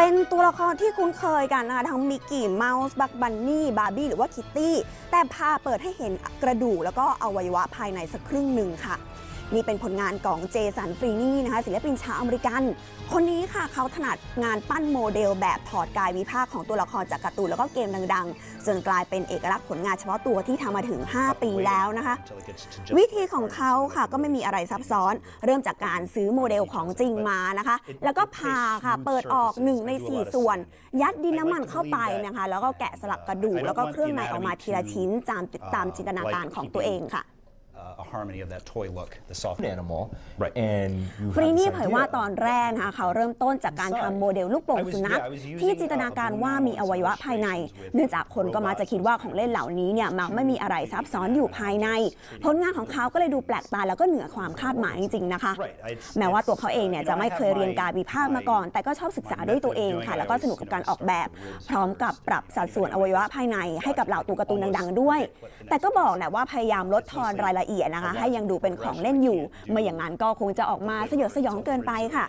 เป็นตัวละครที่คุ้นเคยกันนะคะทั้งมิกกี้เมาส์บักบันนี่บาร์บี้หรือว่าคิตตี้แต่พาเปิดให้เห็นกระดูกแล้วก็อวัยวะภายในสักครึ่งหนึ่งค่ะ นี่เป็นผลงานของเจสันฟรีนี่นะคะศิลปินชาวอเมริกัน คนนี้ค่ะเขาถนัดงานปั้นโมเดลแบบถอดกายวิภาคของตัวละครจากการ์ตูนแล้วก็เกมดังๆ จนกลายเป็นเอกลักษณ์ผลงานเฉพาะตัวที่ทำมาถึง 5 ปีแล้วนะคะ วิธีของเขาค่ะก็ไม่มีอะไรซับซ้อน เริ่มจากการซื้อโมเดลของจริงมานะคะ แล้วก็พาค่ะเปิดออก 1 ใน 4 ส่วน ยัดดินน้ำมันเข้าไปนะคะ แล้วก็แกะสลักกระดูกแล้วก็เครื่องในออกมาทีละชิ้นตามตามจินตนาการของตัวเองค่ะ uh, a harmony of that toy look, the soft animal, Right. and you ฟรี have นี่ this เผยว่า idea. ตอนแรกนะคะเขาเริ่มต้นจากการทำโมเดลลูกโป่งสุนัขที่จินตนาการว่ามีอวัยวะภายใน เนื่องจากคนก็มักจะคิดว่าของเล่นเหล่านี้เนี่ยมักไม่มีอะไรซับซ้อนอยู่ภายใน ผลงานของเขาก็เลยดูแปลกตาแล้วก็เหนือความคาดหมายจริงๆนะคะ แม้ว่าตัวเขาเองเนี่ยจะไม่เคยเรียนการวิพากษ์มาก่อน แต่ก็ชอบศึกษาด้วยตัวเองค่ะ แล้วก็สนุกกับการออกแบบ พร้อมกับปรับสัดส่วนอวัยวะภายใน ให้กับเหล่าตัวการ์ตูนดัง ๆ ด้วย แต่ก็บอกแหละว่าพยายามลดทอนรายละเอียดนะคะ ให้ยังดูเป็นของเล่นอยู่ไม่อย่างนั้นก็คงจะออกมาสยดสยองเกินไปค่ะ